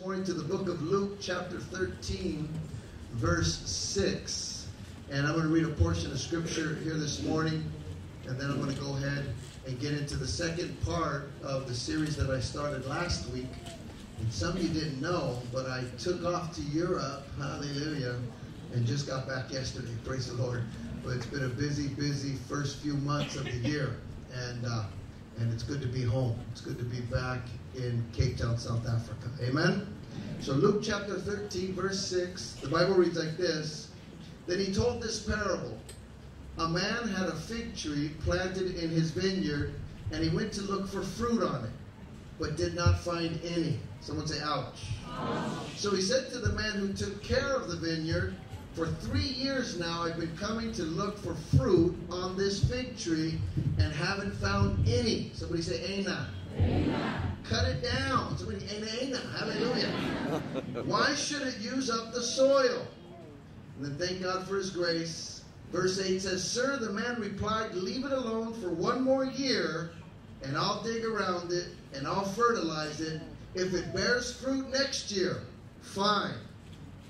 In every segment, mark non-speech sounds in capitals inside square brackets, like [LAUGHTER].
morning to the book of Luke, chapter 13, verse 6. And I'm going to read a portion of scripture here this morning, and then I'm going to go ahead and get into the second part of the series that I started last week. And some of you didn't know, but I took off to Europe, hallelujah, and just got back yesterday. Praise the Lord. But it's been a busy, busy first few months of the year. And, uh, and it's good to be home. It's good to be back in Cape Town, South Africa. Amen? So, Luke chapter 13, verse 6, the Bible reads like this Then he told this parable A man had a fig tree planted in his vineyard, and he went to look for fruit on it, but did not find any. Someone say, ouch. So he said to the man who took care of the vineyard, for three years now, I've been coming to look for fruit on this fig tree and haven't found any. Somebody say, Cut it down. Somebody, Aina, Hallelujah. Why should it use up the soil? And then thank God for his grace. Verse 8 says, Sir, the man replied, Leave it alone for one more year, and I'll dig around it, and I'll fertilize it. If it bears fruit next year, fine.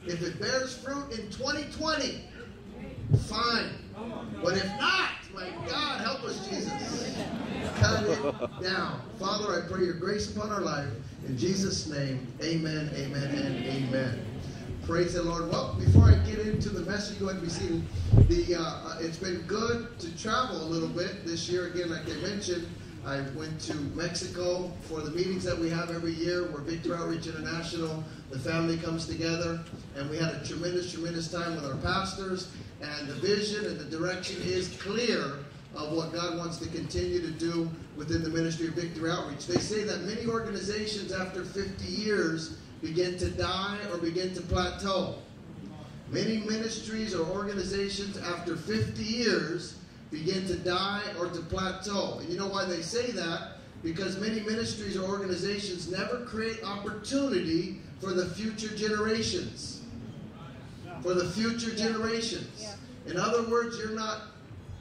If it bears fruit in 2020, fine. But if not, my God, help us, Jesus. Cut it down. Father, I pray your grace upon our life. In Jesus' name, amen, amen, and amen. Praise the Lord. Well, before I get into the message, and be seated. The, uh, it's been good to travel a little bit this year. Again, like I mentioned, I went to Mexico for the meetings that we have every year We're Victory Outreach International, the family comes together, and we had a tremendous, tremendous time with our pastors. And the vision and the direction is clear of what God wants to continue to do within the ministry of Victory Outreach. They say that many organizations after 50 years begin to die or begin to plateau. Many ministries or organizations after 50 years begin to die or to plateau. And you know why they say that? Because many ministries or organizations never create opportunity for the future generations. For the future generations. In other words, you're not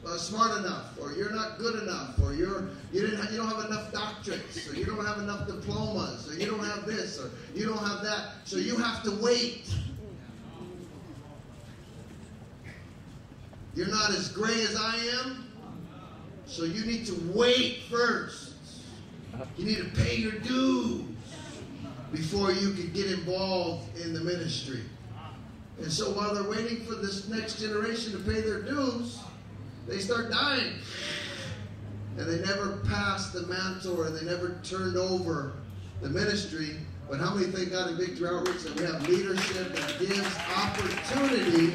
uh, smart enough, or you're not good enough, or you're you didn't have, you don't have enough doctorates, or you don't have enough diplomas, or you don't have this, or you don't have that. So you have to wait You're not as gray as I am, so you need to wait first. You need to pay your dues before you can get involved in the ministry. And so while they're waiting for this next generation to pay their dues, they start dying. And they never passed the mantle or they never turned over the ministry. But how many thank God in Victory Outreach that we have leadership that gives opportunity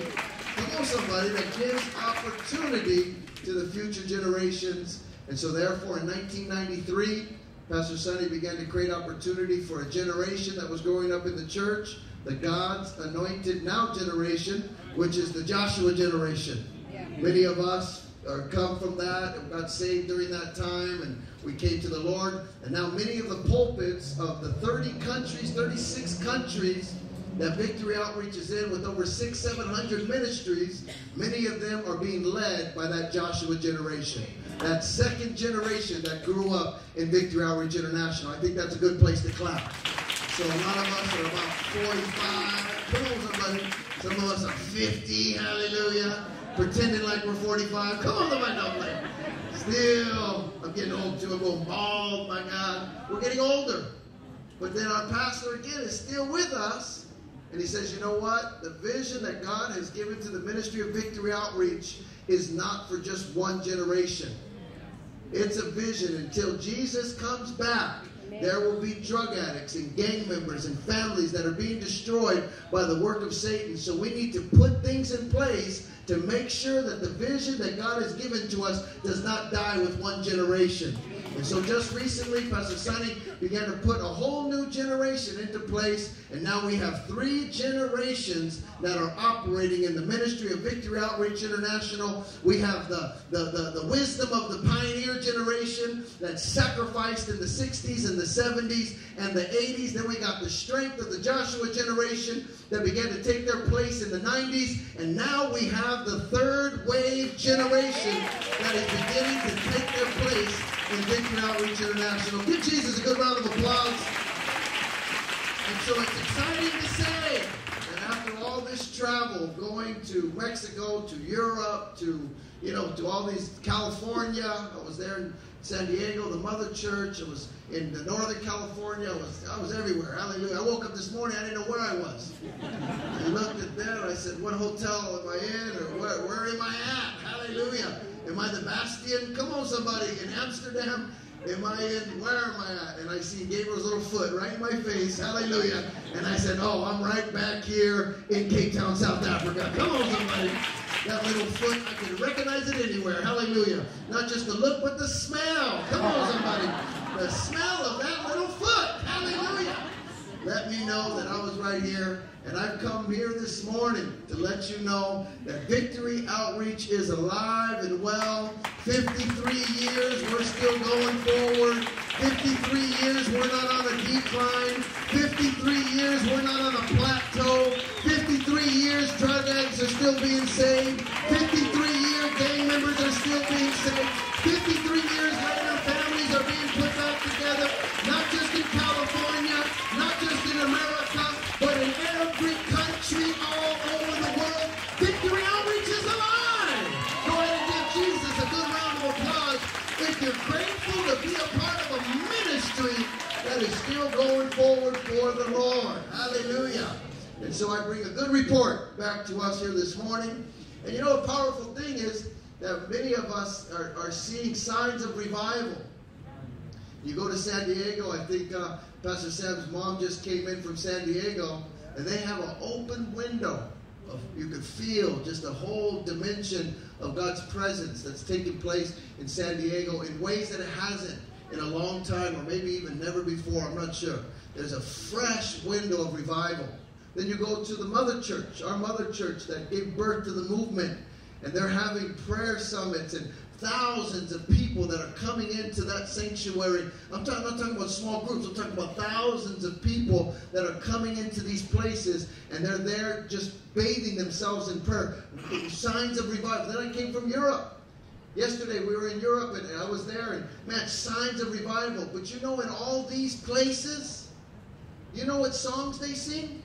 Come on, somebody, that gives opportunity to the future generations. And so, therefore, in 1993, Pastor Sonny began to create opportunity for a generation that was growing up in the church, the God's anointed now generation, which is the Joshua generation. Yeah. Many of us are come from that and got saved during that time, and we came to the Lord. And now, many of the pulpits of the 30 countries, 36 countries, that Victory Outreach is in with over six, seven hundred ministries, many of them are being led by that Joshua generation. That second generation that grew up in Victory Outreach International. I think that's a good place to clap. So a lot of us are about 45. Come on, somebody. Some of us are 50, hallelujah. Pretending like we're 45. Come on, somebody, don't play. Still, I'm getting old too. I'm going bald, my God. We're getting older. But then our pastor again is still with us and he says, you know what? The vision that God has given to the ministry of Victory Outreach is not for just one generation. It's a vision until Jesus comes back. There will be drug addicts and gang members and families that are being destroyed by the work of Satan. So we need to put things in place to make sure that the vision that God has given to us does not die with one generation. And so just recently, Pastor Sonny began to put a whole new generation into place. And now we have three generations that are operating in the ministry of Victory Outreach International. We have the, the, the, the wisdom of the pioneer generation that sacrificed in the 60s and the 70s and the 80s. Then we got the strength of the Joshua generation that began to take their place in the 90s. And now we have the third wave generation that is beginning to take their place in Victory Outreach International. Give Jesus a good round of applause. And so it's exciting to say that after all this travel, going to Mexico, to Europe, to you know, to all these California. I was there in San Diego, the Mother Church. I was in the Northern California. I was I was everywhere. Hallelujah. I woke up this morning. I didn't know where I was. I looked at there. I said, "What hotel am I in, or where where am I at?" Hallelujah. Am I the Bastion? Come on, somebody in Amsterdam. Am I in, where am I at? And I see Gabriel's little foot right in my face. Hallelujah. And I said, oh, I'm right back here in Cape Town, South Africa. Come on, somebody. That little foot, I can recognize it anywhere. Hallelujah. Not just the look, but the smell. Come on, somebody. The smell of that little foot. Hallelujah. Let me know that I was right here. And I've come here this morning to let you know that Victory Outreach is alive and well. 53 years, we're still going forward. 53 years, we're not on a decline. 53 years, we're not on a plateau. 53 years, drug addicts are still being saved. 53 years, gang members are still being saved. 53 years later, families are being put back together, not just in California, America, but in every country all over the world. Victory Outreach is alive. Go ahead and give Jesus a good round of applause if you're grateful to be a part of a ministry that is still going forward for the Lord. Hallelujah. And so I bring a good report back to us here this morning. And you know, a powerful thing is that many of us are, are seeing signs of revival. You go to San Diego, I think uh, Pastor Sam's mom just came in from San Diego, and they have an open window. Of, you could feel just a whole dimension of God's presence that's taking place in San Diego in ways that it hasn't in a long time, or maybe even never before. I'm not sure. There's a fresh window of revival. Then you go to the mother church, our mother church that gave birth to the movement, and they're having prayer summits and thousands of people that are coming into that sanctuary. I'm, talking, not talking about small groups, I'm talking about thousands of people that are coming into these places and they're there just bathing themselves in prayer. Signs of revival. Then I came from Europe. Yesterday we were in Europe and I was there and man, signs of revival. But you know, in all these places, you know what songs they sing?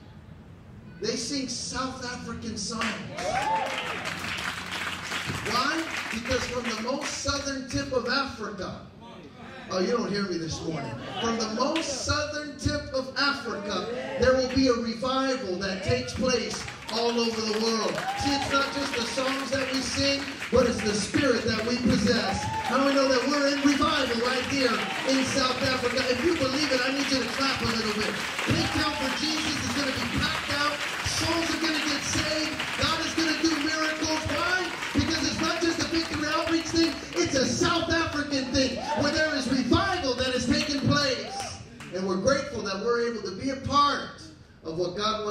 They sing South African songs. Why? Because from the most southern tip of Africa, oh, you don't hear me this morning. From the most southern tip of Africa, there will be a revival that takes place all over the world. See, it's not just the songs that we sing, but it's the spirit that we possess. How do we know that we're in revival right here in South Africa? If you believe it, I need you to clap little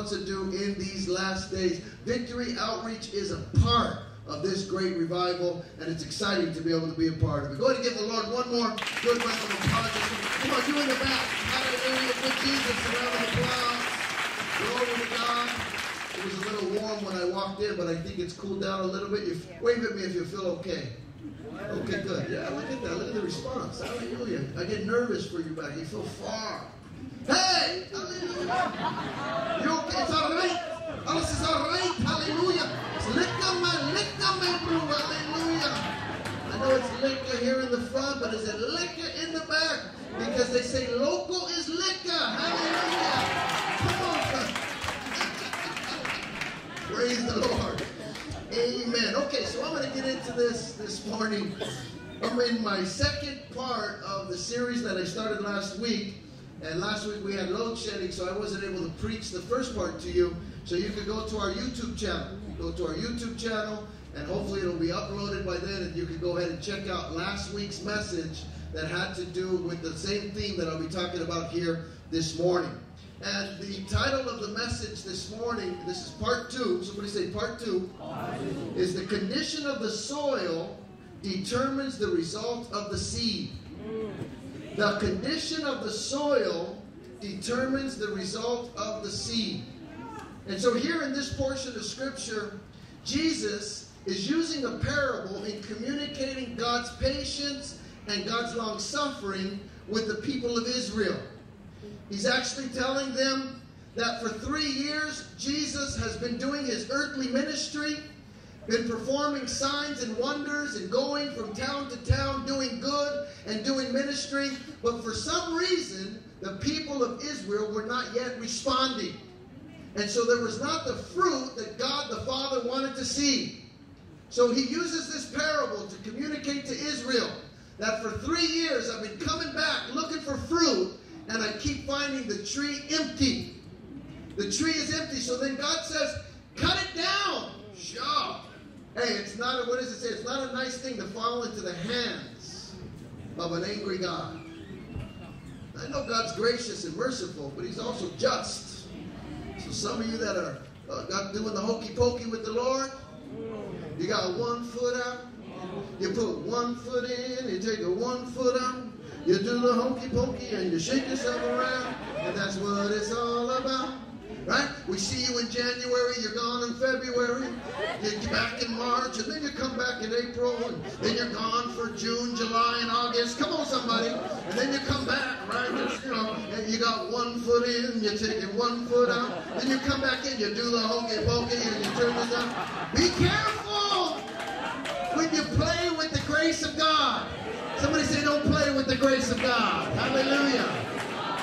to do in these last days. Victory Outreach is a part of this great revival, and it's exciting to be able to be a part of it. Go ahead and give the Lord one more good round of applause. Come on, you in the back. Hallelujah. Give Jesus a round applause. Glory to God. It was a little warm when I walked in, but I think it's cooled down a little bit. You, wave at me if you feel okay. Okay, good. Yeah, look at that. Look at the response. Hallelujah. I get nervous for you back. You feel far. Hey! Hallelujah. It's all right. Alles is all right. Hallelujah. It's lekker, man. Lekker, man, bro. Hallelujah. I know it's lekker here in the front, but is it lekker in the back? Because they say local is lekker. Hallelujah. Come on. [LAUGHS] Praise the Lord. Amen. Okay, so I'm going to get into this this morning. I'm in my second part of the series that I started last week. And last week we had load shedding, so I wasn't able to preach the first part to you. So you could go to our YouTube channel. Go to our YouTube channel, and hopefully it'll be uploaded by then, and you can go ahead and check out last week's message that had to do with the same theme that I'll be talking about here this morning. And the title of the message this morning, this is part two. Somebody say part two. Is the condition of the soil determines the result of the seed. The condition of the soil determines the result of the seed. And so, here in this portion of Scripture, Jesus is using a parable in communicating God's patience and God's long suffering with the people of Israel. He's actually telling them that for three years Jesus has been doing his earthly ministry, been performing signs and wonders and going from town to town doing good and doing ministry. But for some reason, the people of Israel were not yet responding. And so there was not the fruit that God the Father wanted to see. So he uses this parable to communicate to Israel that for three years I've been coming back looking for fruit and I keep finding the tree empty. The tree is empty. So then God says, cut it down. Sure. Hey, it's not, a, what does it say? It's not a nice thing to fall into the hands of an angry God. I know God's gracious and merciful, but He's also just. So some of you that are uh, doing the hokey pokey with the Lord, you got one foot out, you put one foot in, you take a one foot out, you do the hokey pokey and you shake yourself around, and that's what it's all about. Right? We see you in January, you're gone in February, you're back in March, and then you come back in April, and then you're gone for June, July, and August. Come on, somebody. And then you come back, right? You know, you got one foot in, you're taking one foot out. Then you come back in, you do the hokey pokey, and you turn this up. Be careful when you play with the grace of God. Somebody say, don't play with the grace of God. Hallelujah.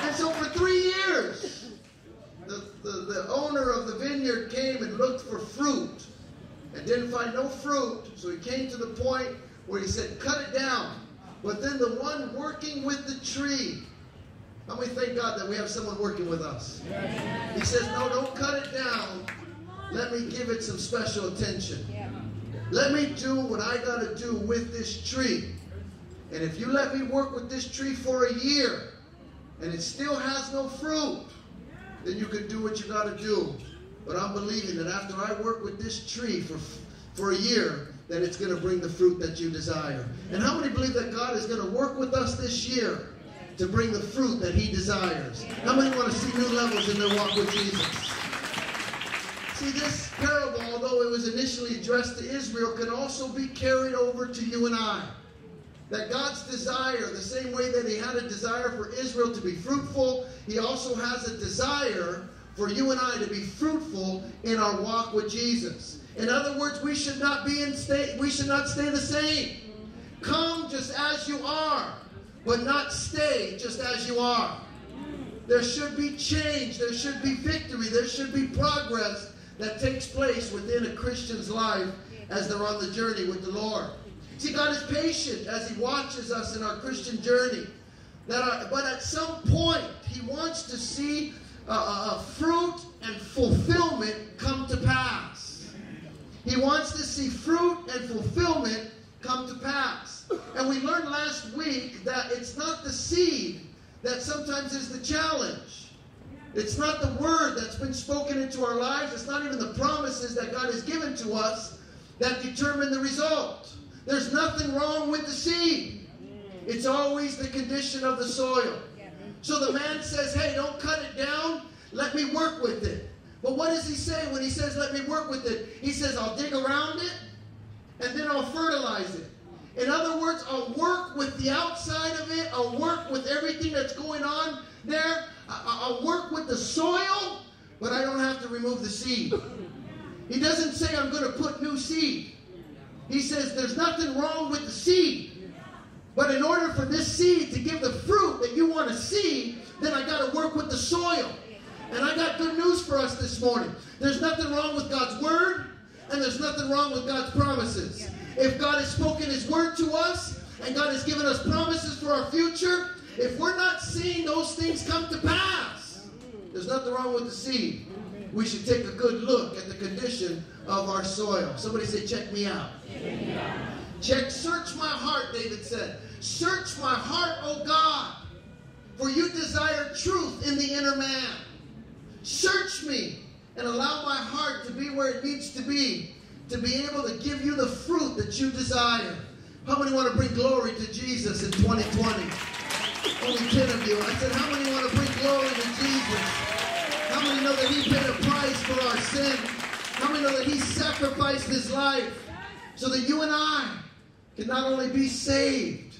And so for three years, the, the, owner of the vineyard came and looked for fruit and didn't find no fruit. So he came to the point where he said, cut it down. But then the one working with the tree, how many thank God that we have someone working with us? He says, no, don't cut it down. Let me give it some special attention. Let me do what I got to do with this tree. And if you let me work with this tree for a year and it still has no fruit, then you can do what you got to do. But I'm believing that after I work with this tree for, for a year, that it's going to bring the fruit that you desire. And how many believe that God is going to work with us this year to bring the fruit that He desires? How many want to see new levels in their walk with Jesus? See, this parable, although it was initially addressed to Israel, can also be carried over to you and I. That God's desire, the same way that He had a desire for Israel to be fruitful, He also has a desire for you and I to be fruitful in our walk with Jesus. In other words, we should not be in state, we should not stay the same. Come just as you are, but not stay just as you are. There should be change, there should be victory, there should be progress that takes place within a Christian's life as they're on the journey with the Lord. See, God is patient as He watches us in our Christian journey. That our, but at some point, He wants to see uh, fruit and fulfillment come to pass. He wants to see fruit and fulfillment come to pass. And we learned last week that it's not the seed that sometimes is the challenge. It's not the word that's been spoken into our lives. It's not even the promises that God has given to us that determine the result. There's nothing wrong with the seed. It's always the condition of the soil. So the man says, hey, don't cut it down. Let me work with it. But what does he say when he says, let me work with it? He says, I'll dig around it and then I'll fertilize it. In other words, I'll work with the outside of it. I'll work with everything that's going on there. I'll work with the soil, but I don't have to remove the seed. He doesn't say I'm going to put new seed. He says there's nothing wrong with the seed. But in order for this seed to give the fruit that you want to see, then I got to work with the soil. And I got good news for us this morning. There's nothing wrong with God's word, and there's nothing wrong with God's promises. If God has spoken his word to us, and God has given us promises for our future, if we're not seeing those things come to pass, there's nothing wrong with the seed. We should take a good look at the condition of our soil. Somebody say, check me out. Check, search my heart, David said. Search my heart, O God, for you desire truth in the inner man. Search me and allow my heart to be where it needs to be, to be able to give you the fruit that you desire. How many want to bring glory to Jesus in 2020? Only 10 of you. I said, how many want to bring glory to Jesus? How many know that he paid a price for our sin? How many know that he sacrificed his life so that you and I can not only be saved,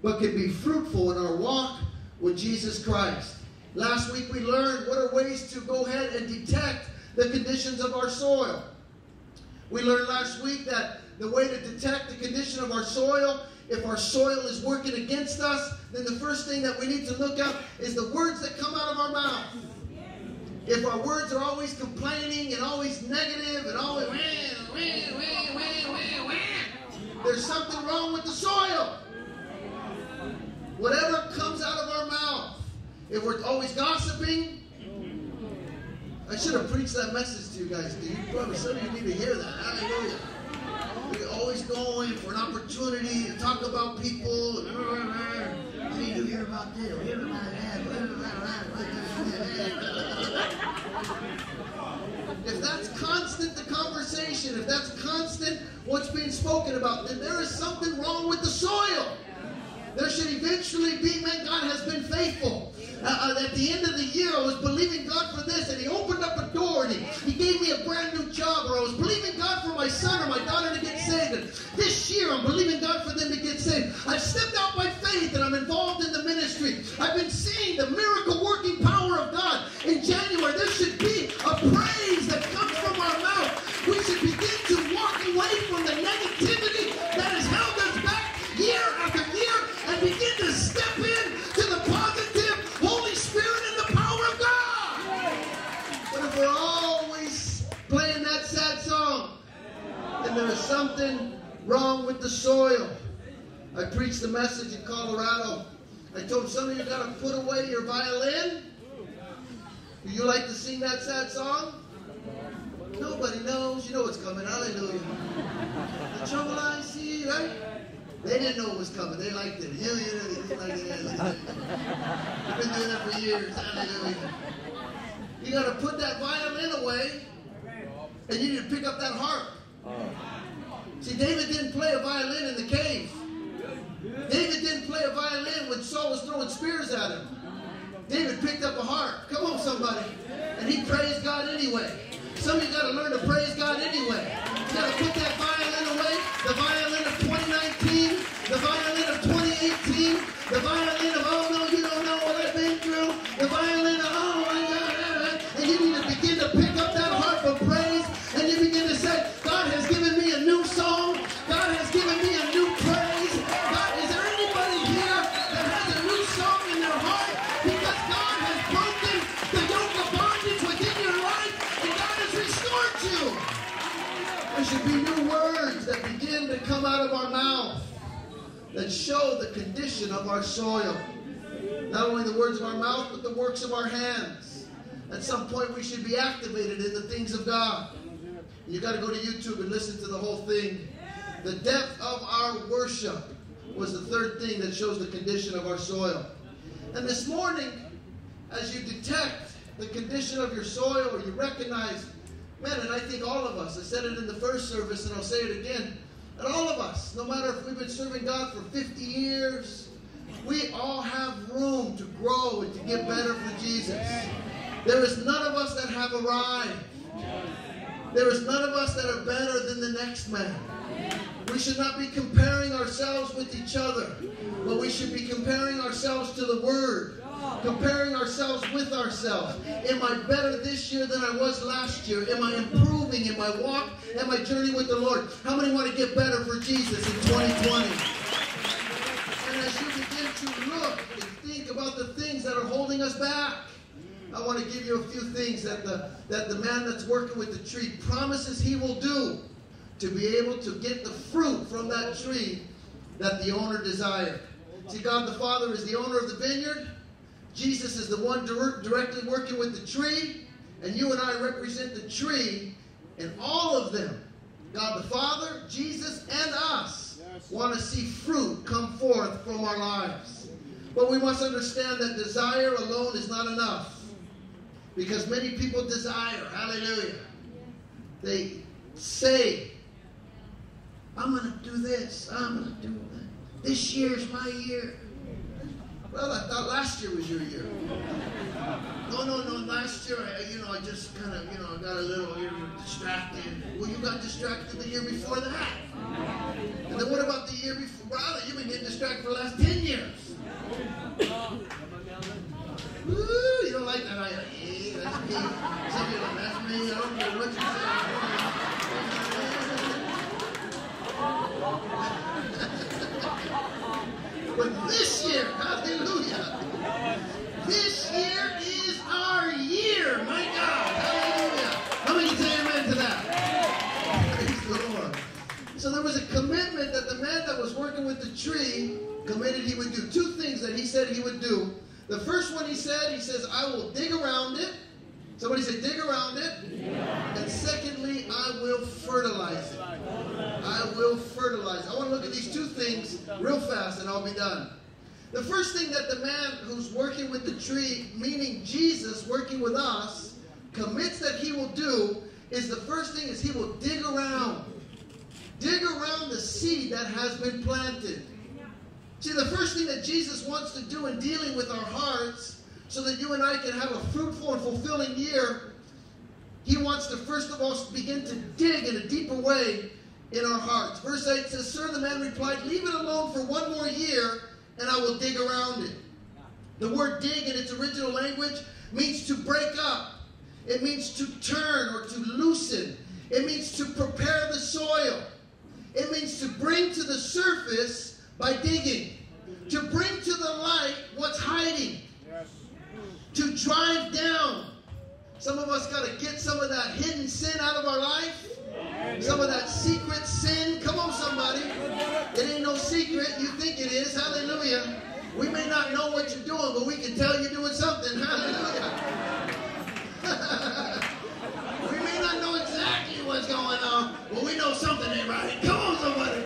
but can be fruitful in our walk with Jesus Christ. Last week we learned what are ways to go ahead and detect the conditions of our soil. We learned last week that the way to detect the condition of our soil, if our soil is working against us, then the first thing that we need to look at is the words that come out of our mouth. If our words are always complaining and always negative and always wah, wah, wah, there's something wrong with the soil. Whatever comes out of our mouth, if we're always gossiping, I should have preached that message to you guys. Dude. Probably some of you need to hear that. Hallelujah. We're always going for an opportunity to talk about people. Hey, you hear about this? Hear about that? If that's constant, the if that's constant, what's being spoken about, then there is something wrong with the soil. There should eventually be, man, God has been faithful. Uh, uh, at the end of the year, I was believing God for this, and He opened up a door, and he, he gave me a brand new job, or I was believing God for my son or my daughter to get saved. And this year, I'm believing God for them to get saved. I've stepped out by faith, and I'm involved in the ministry. I've been seeing the miracle working power of God. In January, there should be a praise that comes something wrong with the soil. I preached the message in Colorado. I told some of you got to put away your violin. Do you like to sing that sad song? Nobody knows. You know what's coming. Hallelujah. The trouble I see, right? They didn't know it was coming. They liked it. They liked it. I've been doing that for years. Hallelujah. You got to put that violin away, and you need to pick up that harp. See, David didn't play a violin in the cave. David didn't play a violin when Saul was throwing spears at him. David picked up a harp. Come on, somebody. And he praised God anyway. Some of you got to learn to praise God anyway. You got to put that violin away. The violin of 2019, the violin of 2018, the violin of, oh no, you don't know what I've been through, the violin show the condition of our soil. Not only the words of our mouth, but the works of our hands. At some point, we should be activated in the things of God. You got to go to YouTube and listen to the whole thing. The depth of our worship was the third thing that shows the condition of our soil. And this morning, as you detect the condition of your soil or you recognize, man, and I think all of us, I said it in the first service and I'll say it again, and all of us, no matter if we've been serving God for 50 years, we all have room to grow and to get better for Jesus. There is none of us that have arrived. There is none of us that are better than the next man. We should not be comparing ourselves with each other, but we should be comparing ourselves to the Word, comparing ourselves with ourselves. Am I better this year than I was last year? Am I improving in my walk and my journey with the Lord? How many want to get better for Jesus in 2020? And as you begin to look and think about the things that are holding us back, I want to give you a few things that the, that the man that's working with the tree promises he will do to be able to get the fruit from that tree that the owner desired. See, God the Father is the owner of the vineyard. Jesus is the one dir- directly working with the tree. And you and I represent the tree. And all of them, God the Father, Jesus, and us, want to see fruit come forth from our lives. But we must understand that desire alone is not enough. Because many people desire, hallelujah. They say, I'm going to do this, I'm going to do that. This year is my year. Well, I thought last year was your year. No, no, no. Last year, I, you know, I just kind of, you know, I got a little you know, distracted. Well, you got distracted the year before that. And then what about the year before? Brother, you've been getting distracted for the last 10 years. Ooh, you don't like that, I, hey, that's me. Some of you like, that's me. I don't care what you say. Real fast and I'll be done. The first thing that the man who's working with the tree, meaning Jesus working with us, commits that he will do is the first thing is he will dig around. Dig around the seed that has been planted. See, the first thing that Jesus wants to do in dealing with our hearts so that you and I can have a fruitful and fulfilling year, he wants to first of all begin to dig in a deeper way in our hearts. Verse 8 says, Sir, the man replied, Leave it alone for one more year, and I will dig around it. The word dig in its original language means to break up. It means to turn or to loosen. It means to prepare the soil. It means to bring to the surface by digging. To bring to the light what's hiding. To drive down. Some of us got to get some of that hidden sin out of our life. Some of that secret sin. Come on, somebody. It ain't no secret. You think it is. Hallelujah. We may not know what you're doing, but we can tell you're doing something. [LAUGHS] Hallelujah. [LAUGHS] we may not know exactly what's going on, but we know something ain't right. Come on, somebody.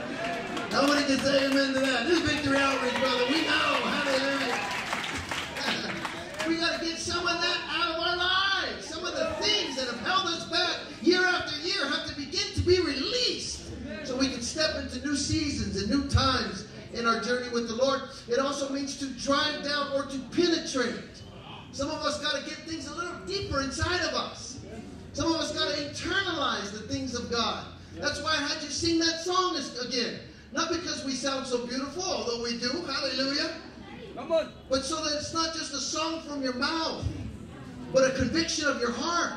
Nobody can say amen to that. This victory outreach, brother. We know. Hallelujah. we got to get some of that out of our lives. Some of the things that have held us back year after year have to begin to be released so we can step into new seasons and new times in our journey with the Lord. It also means to drive down or to penetrate. Some of us got to get things a little deeper inside of us. Some of us got to internalize the things of God. That's why I had you sing that song again. Not because we sound so beautiful, although we do. Hallelujah. Come on. But so that it's not just a song from your mouth, but a conviction of your heart.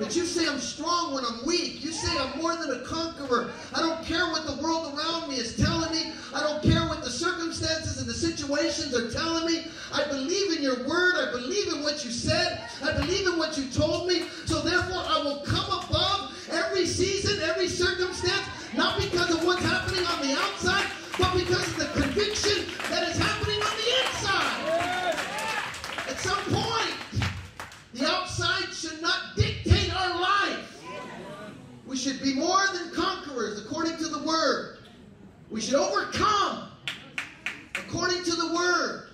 That you say I'm strong when I'm weak. You say I'm more than a conqueror. I don't care what the world around me is telling me. I don't care what the circumstances and the situations are telling me. I believe in your word. I believe in what you said. I believe in what you told me. So therefore, I will come above every season, every circumstance, not because of what's happening on the outside, but because of the conviction that is happening on the inside. At some point, the outside should not dictate our life. We should be more than conquerors according to the word. We should overcome according to the word.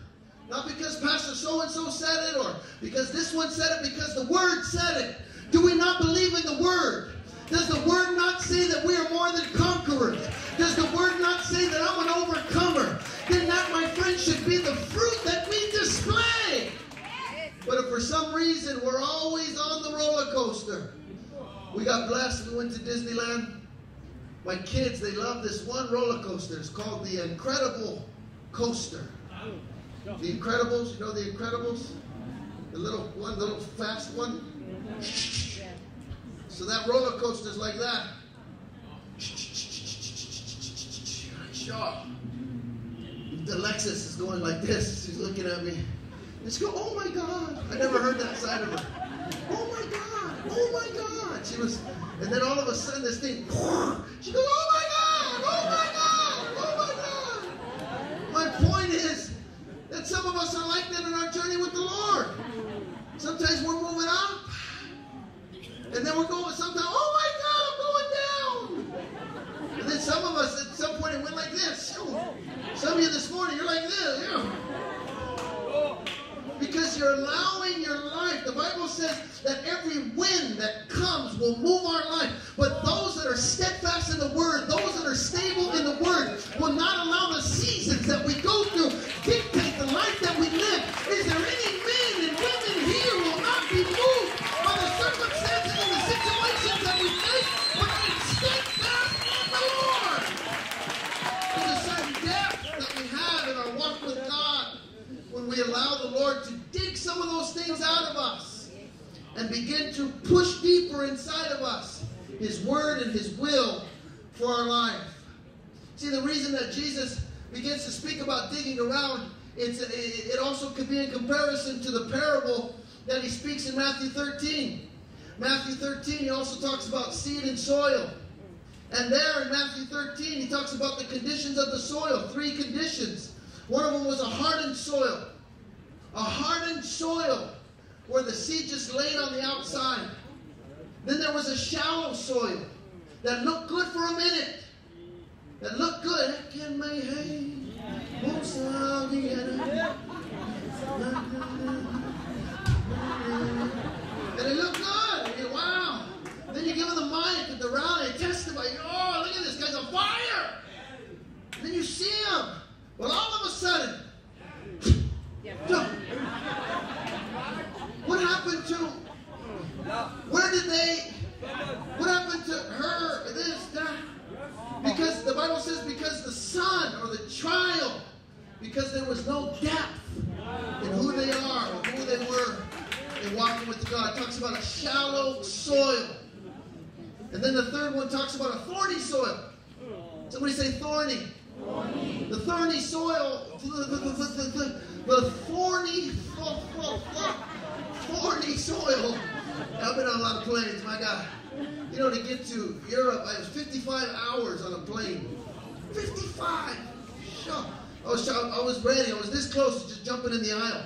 Not because Pastor so and so said it or because this one said it, because the word said it. Do we not believe in the word? Does the word not say that we are more than conquerors? Does the word not say that I'm an overcomer? Then that, my friend, should be the fruit that we display. But if for some reason we're always on the roller coaster, we got blessed. We went to Disneyland. My kids, they love this one roller coaster. It's called the Incredible Coaster. The Incredibles, you know the Incredibles? The little one, little fast one. So that roller coaster is like that. Sure. The Lexus is going like this. She's looking at me. Let's go, oh my God. I never heard that side of her. Oh my God. Oh my God. She was, and then all of a sudden this thing, she goes, oh my God. Oh my God. Oh my God. My point is that some of us are like that in our journey with the Lord. Sometimes we're moving up. And then we're going sometimes, oh my God, I'm going down. And then some of us at some point it went like this. Some of you this morning, you're like this. Because you're allowing your life. The Bible says that every wind that comes will move our life. But those that are steadfast in the word, those that are stable in the word, will not allow the seasons that we go through dictate the life that we live. Is there any men and women here who will not be moved by the circumstances and the situations that we face, but are steadfast in the Lord? There's a certain depth that we have in our walk with God when we allow the Lord to dig some of those things out of us and begin to to push deeper inside of us His Word and His will for our life. See, the reason that Jesus begins to speak about digging around, it's, it also could be in comparison to the parable that he speaks in Matthew 13. Matthew 13, he also talks about seed and soil. And there in Matthew 13, he talks about the conditions of the soil. Three conditions. One of them was a hardened soil. A hardened soil where the seed just laid on the outside. Then there was a shallow soil that looked good for a minute. That looked good. Can my hay, and it looked good. Them the at the rally and testify. Oh, look at this guy's on fire. And then you see him. Well, all of a sudden, [LAUGHS] what happened to? Where did they? What happened to her? This, that? Because the Bible says, because the son or the child, because there was no depth in who they are, or who they were in walking with God. It talks about a shallow soil. And then the third one talks about a thorny soil. Somebody say thorny. thorny. The thorny soil, the, the, the, the thorny, thorny soil. I've been on a lot of planes, my God. You know, to get to Europe, I was 55 hours on a plane. 55! Sure. I was, I was ready. I was this close to just jumping in the aisle.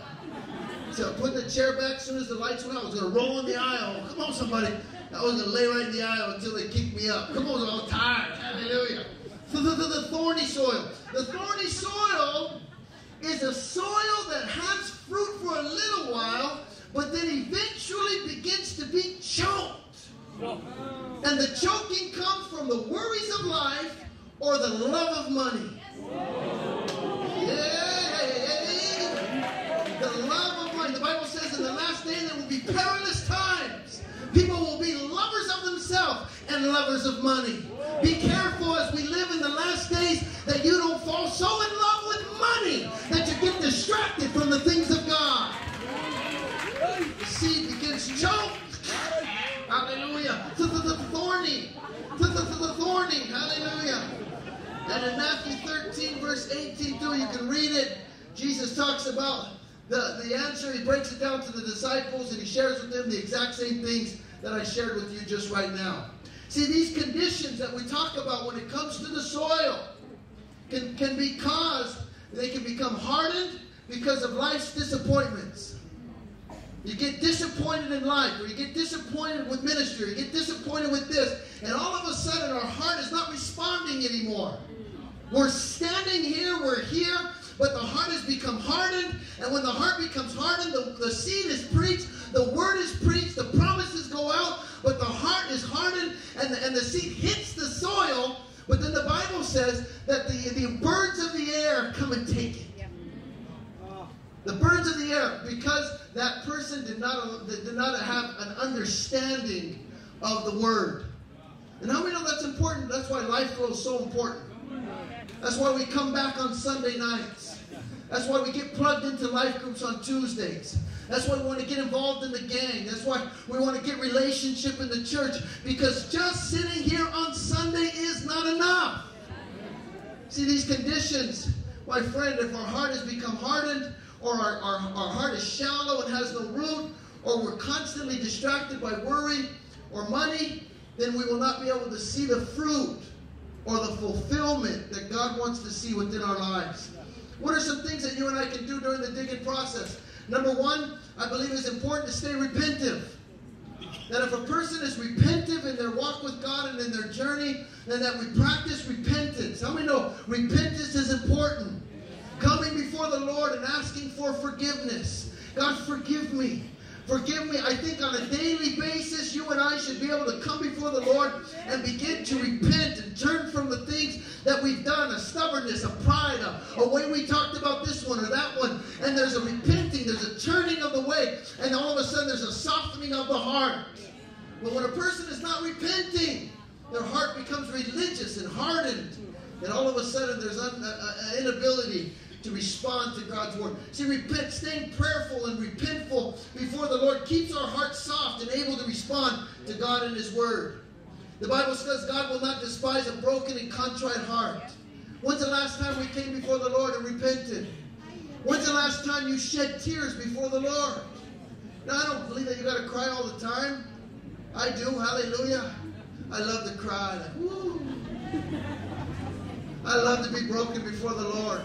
So putting the chair back as soon as the lights went out. I was going to roll in the aisle. Come on, somebody. I was to lay right in the aisle until they kicked me up. Come on, I was tired. Hallelujah. So the, the, the thorny soil. The thorny soil is a soil that has fruit for a little while, but then eventually begins to be choked. And the choking comes from the worries of life or the love of money. The love of money. The Bible says in the last day there will be perilous times. People will be lovers of themselves and lovers of money. Be careful as we live in the last days that you don't fall so in love with money that you get distracted from the things of God. The seed begins choked. Hallelujah. Thorny. Thorny. Hallelujah. And in Matthew 13, verse 18 through, you can read it. Jesus talks about the, the answer. He breaks it down to the disciples and he shares with them the exact same things that I shared with you just right now. See, these conditions that we talk about when it comes to the soil can, can be caused, they can become hardened because of life's disappointments. You get disappointed in life, or you get disappointed with ministry, you get disappointed with this, and all of a sudden our heart is not responding anymore. We're standing here, we're here, but the heart has become hardened, and when the heart becomes hardened, the, the seed is preached, the word is preached, the promises go out, but the heart is hardened, and the, and the seed hits the soil, but then the Bible says that the, the birds of the air come and take it. The birds of the air, because that person did not, did not have an understanding of the word. And how many know that's important? That's why life flow is so important. That's why we come back on Sunday nights. That's why we get plugged into life groups on Tuesdays. That's why we want to get involved in the gang. That's why we want to get relationship in the church. Because just sitting here on Sunday is not enough. See these conditions, my friend, if our heart has become hardened, or our, our, our heart is shallow and has no root, or we're constantly distracted by worry or money, then we will not be able to see the fruit or the fulfillment that God wants to see within our lives. What are some things that you and I can do during the digging process? Number one, I believe it's important to stay repentive. That if a person is repentive in their walk with God and in their journey, then that we practice repentance. How many know repentance is important? Coming before the Lord and asking for forgiveness. God, forgive me. Forgive me. I think on a daily basis, you and I should be able to come before the Lord and begin to repent and turn from the things that we've done a stubbornness, a pride, a, a way we talked about this one or that one. And there's a repenting, there's a turning of the way, and all of a sudden there's a softening of the heart. But when a person is not repenting, their heart becomes religious and hardened. And all of a sudden there's an inability to respond to God's word. See, repent, staying prayerful and repentful before the Lord keeps our hearts soft and able to respond to God and His word. The Bible says God will not despise a broken and contrite heart. When's the last time we came before the Lord and repented? When's the last time you shed tears before the Lord? Now, I don't believe that you got to cry all the time. I do. Hallelujah. I love to cry. Like. I love to be broken before the Lord.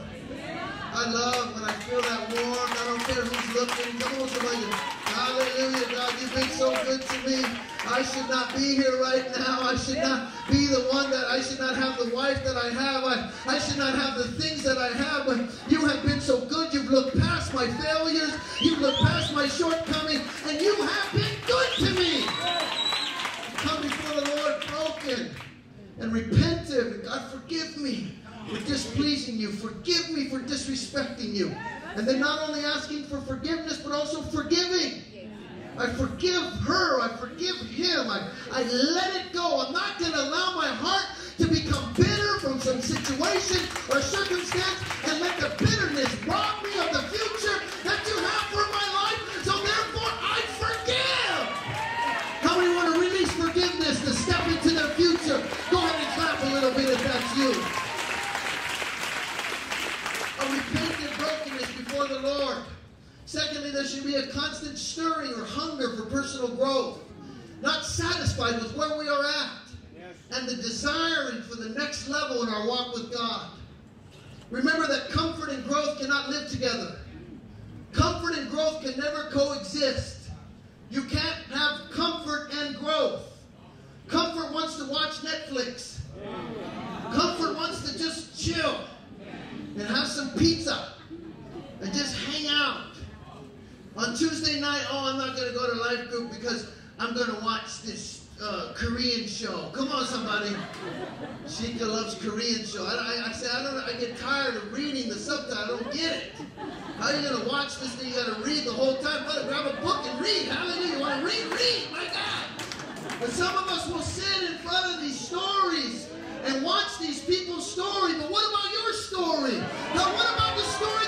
I love when I feel that warmth. I don't care who's looking. Come on, somebody. Hallelujah, God. You've been so good to me. I should not be here right now. I should not be the one that I should not have the wife that I have. I, I should not have the things that I have. But you have been so good. You've looked past my failures. You've looked past my shortcomings. And you have been good to me. Come before the Lord broken and repentive. God, forgive me for displeasing you. Forgive me for disrespecting you. And then not only asking for forgiveness, but also forgiving. I forgive her. I forgive him. I, I let it go. I'm not going to allow my heart to become bitter from some situation or circumstance and let the bitterness rob me of There should be a constant stirring or hunger for personal growth. Not satisfied with where we are at. And the desiring for the next level in our walk with God. Remember that comfort and growth cannot live together. Comfort and growth can never coexist. You can't have comfort and growth. Comfort wants to watch Netflix. Comfort wants to just chill and have some pizza and just hang out. On Tuesday night, oh, I'm not going to go to life group because I'm going to watch this uh, Korean show. Come on, somebody. Sheikah loves Korean show. I, I, I say I don't. I get tired of reading the subtitle. I don't get it. How are you going to watch this thing? You got to read the whole time. Brother, grab a book and read. Hallelujah. You want to read? Read. My God. But some of us will sit in front of these stories and watch these people's story. But what about your story? Now, what about the story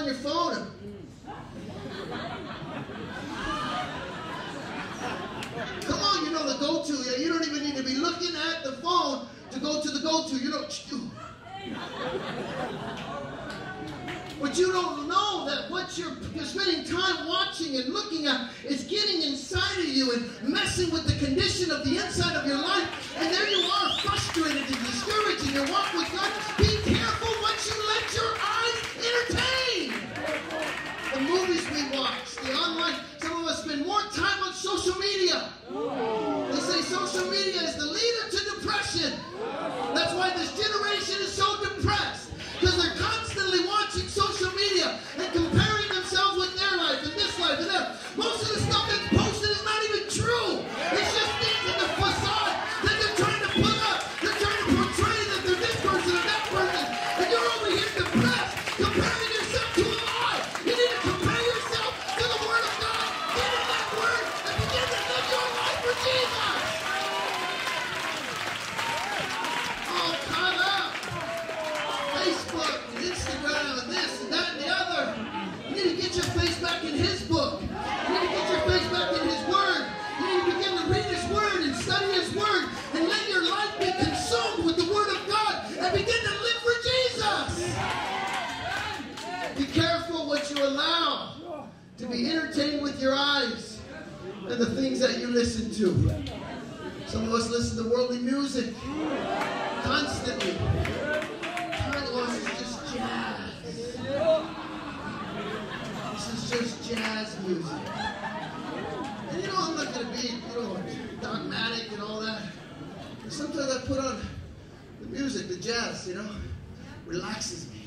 on your phone and Come on, you know the go-to. You don't even need to be looking at the phone to go to the go-to. You don't. But you don't know that what you're, you're spending time watching and looking at is getting inside of you and messing with the condition of the inside of your life. And there you are, frustrated and discouraged in your walk with God. Social media. Careful what you allow to be entertained with your eyes and the things that you listen to. Some of us listen to worldly music constantly. To us is just jazz. This is just jazz music. And you know, I'm not going to be, you know, dogmatic and all that. But sometimes I put on the music, the jazz, you know, relaxes me.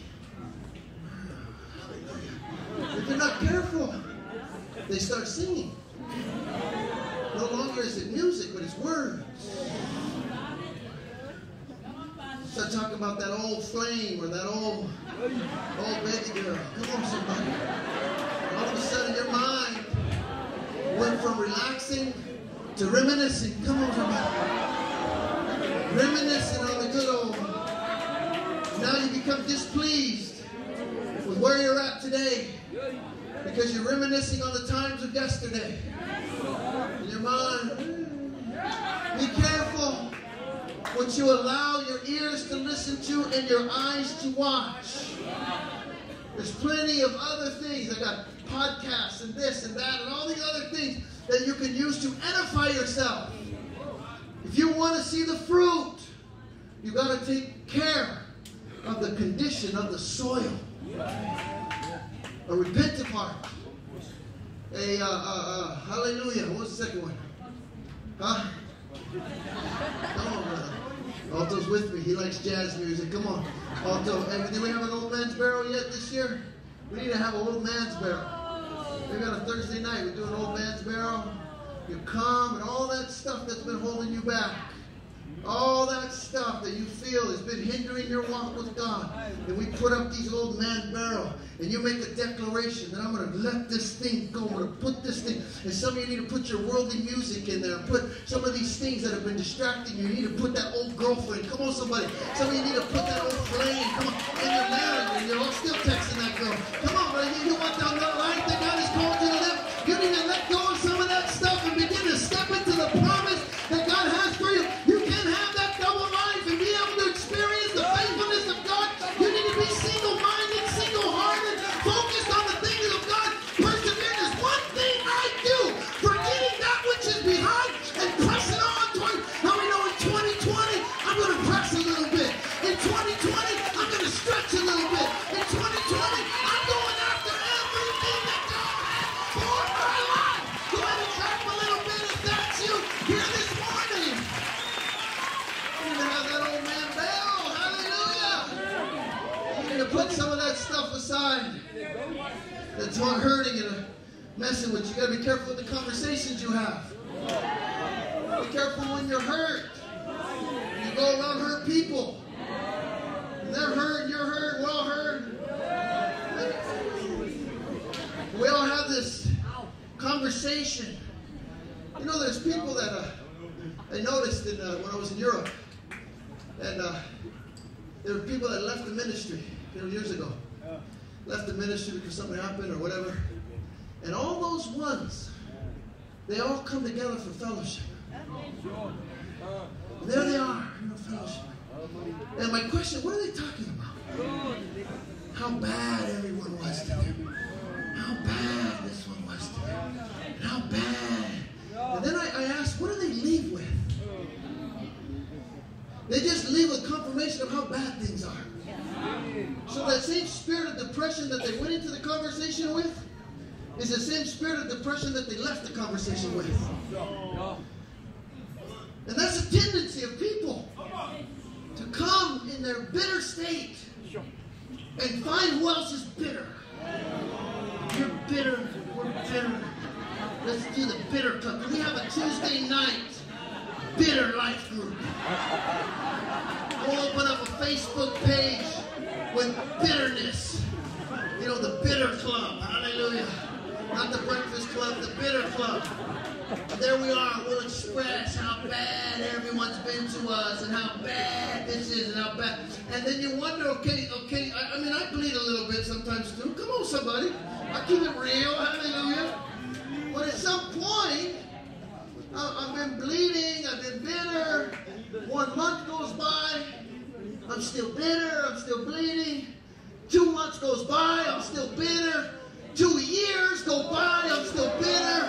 If you're not careful, they start singing. No longer is it music, but it's words. Start talking about that old flame or that old old baby girl. Come on, somebody. All of a sudden, your mind went from relaxing to reminiscing. Come on, somebody. Reminiscing on the good old. Now you become displeased with where you're at today because you're reminiscing on the times of yesterday. In your mind, be careful what you allow your ears to listen to and your eyes to watch. There's plenty of other things. I got podcasts and this and that and all these other things that you can use to edify yourself. If you want to see the fruit, you got to take care of the condition of the soil. A repentant heart. A uh, uh, uh, hallelujah. What was the second one? Huh? Come on, brother. Alto's with me. He likes jazz music. Come on. Alto. Hey, did we have an old man's barrel yet this year? We need to have an old man's barrel. We got a Thursday night. We do an old man's barrel. You come and all that stuff that's been holding you back. All that stuff that you feel has been hindering your walk with God. And we put up these old man barrel. And you make a declaration that I'm going to let this thing go. I'm going to put this thing. And some of you need to put your worldly music in there. Put some of these things that have been distracting you. You need to put that old girlfriend. Come on, somebody. Some of you need to put that old flame. Come on. And you're married and you're still texting that girl. Come on, you have. Be careful when you're hurt. You go around hurt people. They're hurt, you're hurt, we're all hurt. We all have this conversation. You know, there's people that uh, I noticed in, uh, when I was in Europe, and uh, there were people that left the ministry, you know, years ago. Left the ministry because something happened or whatever. And all those ones, they all come together for fellowship. And there they are, know, fellowship. And my question, what are they talking about? How bad everyone was to them. How bad this one was to them. And how bad. And then I, I asked, what do they leave with? They just leave with confirmation of how bad things are. So that same spirit of depression that they went into the conversation with is the same spirit of depression that they left the conversation with. And that's a tendency of people to come in their bitter state and find who else is bitter. You're bitter, we're bitter. Let's do the bitter club. We have a Tuesday night bitter life group. We'll open up a Facebook page with bitterness. You know, the bitter club. Hallelujah. Not the breakfast club, the bitter club. And there we are. We'll express how bad everyone's been to us and how bad this is and how bad. And then you wonder, okay, okay, I, I mean, I bleed a little bit sometimes too. Come on, somebody. I keep it real. Hallelujah. But at some point, I, I've been bleeding. I've been bitter. One month goes by. I'm still bitter. I'm still bleeding. Two months goes by. I'm still bitter. Two years go by. I'm still bitter.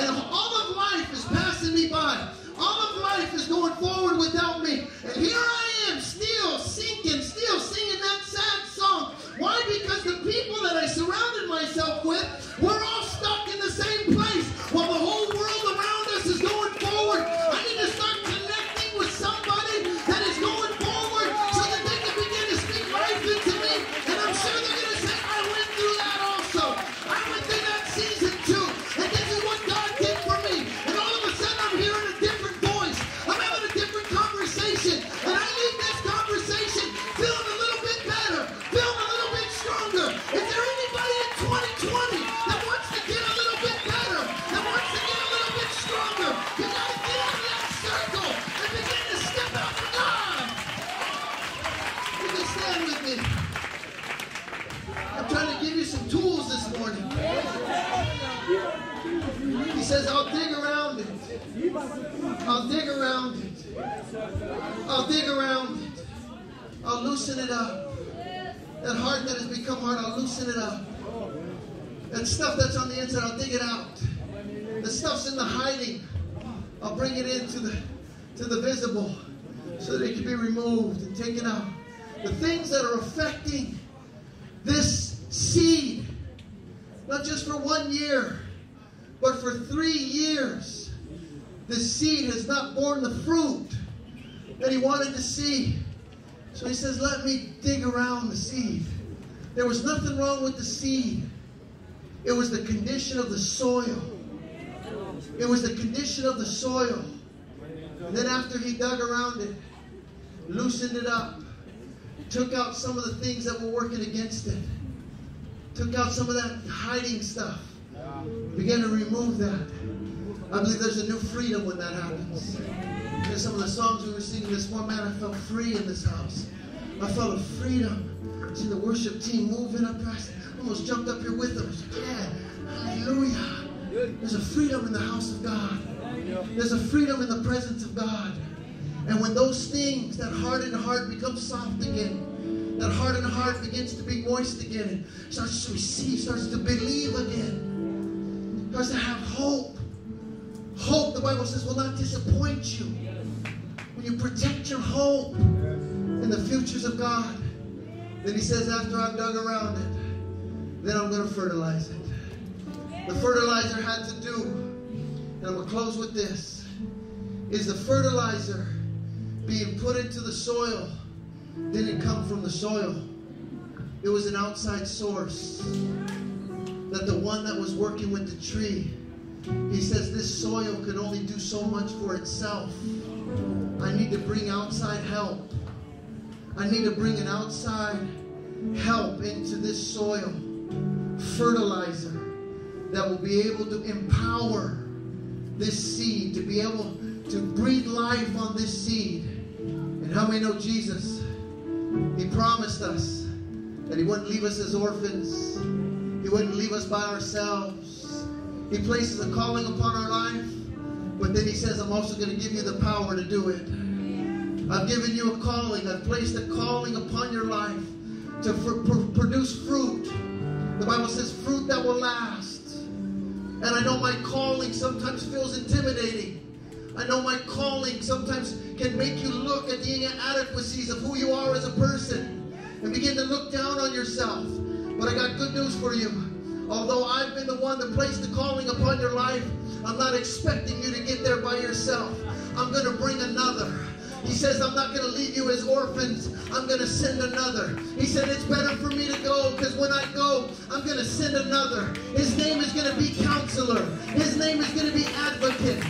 And all of life is passing me by. All of life is going forward without me. And here I am, still sinking, still singing that sad song. Why? Because the people that I surrounded myself with were all stuck in the same I'll dig around. I'll loosen it up. That heart that has become hard, I'll loosen it up. That stuff that's on the inside, I'll dig it out. The stuff's in the hiding. I'll bring it into the to the visible so that it can be removed and taken out. The things that are affecting this seed, not just for one year, but for three years, this seed has not borne the fruit that he wanted to see. So he says, Let me dig around the seed. There was nothing wrong with the seed, it was the condition of the soil. It was the condition of the soil. And then after he dug around it, loosened it up, took out some of the things that were working against it, took out some of that hiding stuff, began to remove that. I believe there's a new freedom when that happens. There's some of the songs we were singing this morning, man, I felt free in this house. I felt a freedom. See the worship team moving up. I almost jumped up here with them. Yeah, hallelujah. There's a freedom in the house of God. There's a freedom in the presence of God. And when those things, that hardened heart becomes soft again, that hardened heart begins to be moist again, and starts to receive, starts to believe again, starts to have hope. Hope, the Bible says, will not disappoint you. When you protect your hope in the futures of God, then he says, after I've dug around it, then I'm going to fertilize it. The fertilizer had to do, and I'm going to close with this, is the fertilizer being put into the soil didn't come from the soil. It was an outside source. That the one that was working with the tree, he says this soil can only do so much for itself. I need to bring outside help. I need to bring an outside help into this soil. Fertilizer that will be able to empower this seed, to be able to breathe life on this seed. And how many know Jesus? He promised us that He wouldn't leave us as orphans, He wouldn't leave us by ourselves. He places a calling upon our life, but then He says, I'm also going to give you the power to do it. I've given you a calling, I've placed a calling upon your life to fr- pr- produce fruit. The Bible says, fruit that will last. And I know my calling sometimes feels intimidating. I know my calling sometimes can make you look at the inadequacies of who you are as a person and begin to look down on yourself. But I got good news for you. Although I've been the one that placed the calling upon your life, I'm not expecting you to get there by yourself. I'm going to bring another. He says, I'm not going to leave you as orphans. I'm going to send another. He said, it's better for me to go because when I go, I'm going to send another. His name is going to be counselor. His name is going to be advocate.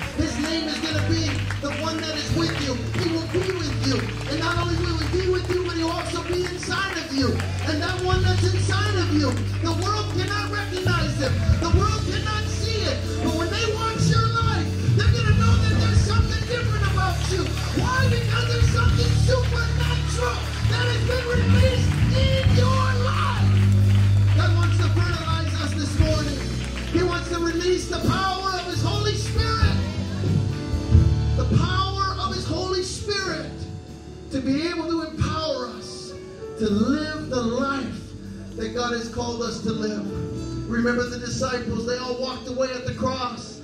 Called us to live. Remember the disciples, they all walked away at the cross.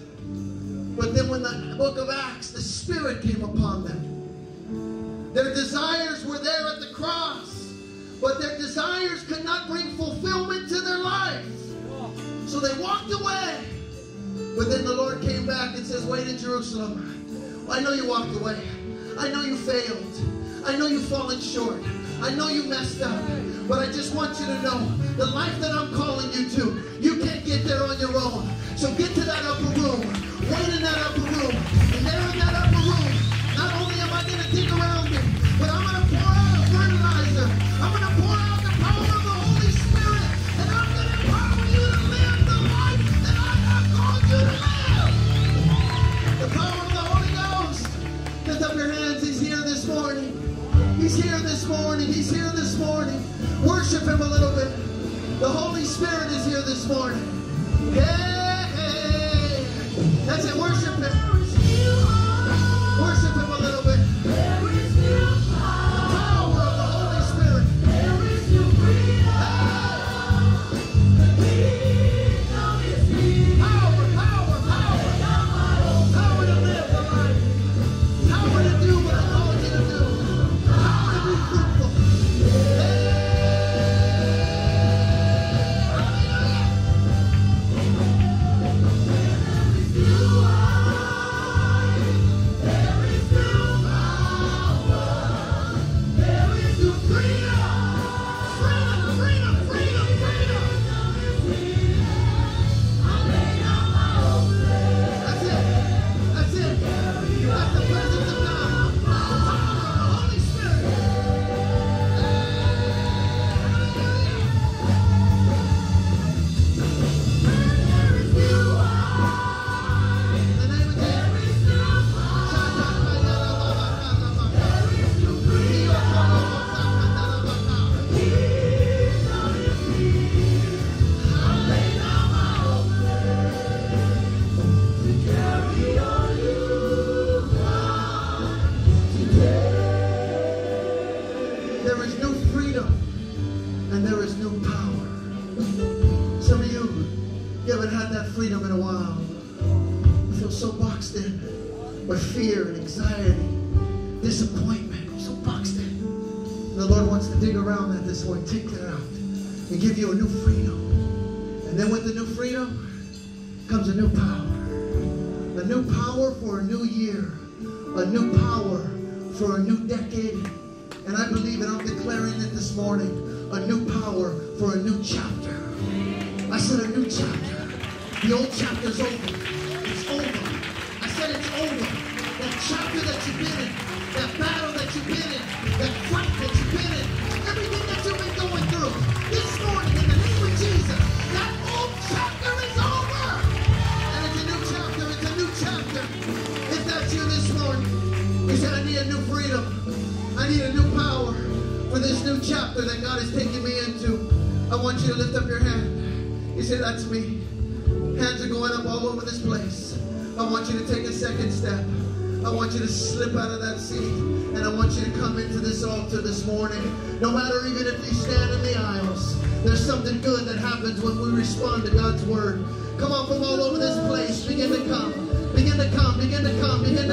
But then when the book of Acts, the Spirit came upon them. Their desires were there at the cross, but their desires could not bring fulfillment to their lives. So they walked away. But then the Lord came back and says, Wait in Jerusalem. I know you walked away. I know you failed. I know you've fallen short. I know you messed up. But I just want you to know the life that I'm calling you to, you can't get there on your own. So get to that upper room. Wait in that upper room. And there in that upper Worship him a little bit. The Holy Spirit is here this morning. Hey, and power. Some of you, you haven't had that freedom in a while. You feel so boxed in by fear and anxiety, disappointment. You're so boxed in. And the Lord wants to dig around that this morning, take that out, and give you a new freedom. And then with the new freedom comes a new power. A new power for a new year. A new power for a new decade. And I believe it, I'm declaring it this morning. A new power for a new chapter. I said a new chapter. The old chapter's over. It's over. I said it's over. That chapter that you've been in, that battle that you've been in, that fight that you've been in, everything that you've been going through. This morning, in the name of Jesus, that old chapter is over. And it's a new chapter. It's a new chapter. If that's you this morning, you said, I need a new freedom. I need a new power for this new chapter that God is taking you to lift up your hand. You say, That's me. Hands are going up all over this place. I want you to take a second step. I want you to slip out of that seat. And I want you to come into this altar this morning. No matter even if you stand in the aisles, there's something good that happens when we respond to God's word. Come on from all over this place. Begin to come. Begin to come. Begin to come. Begin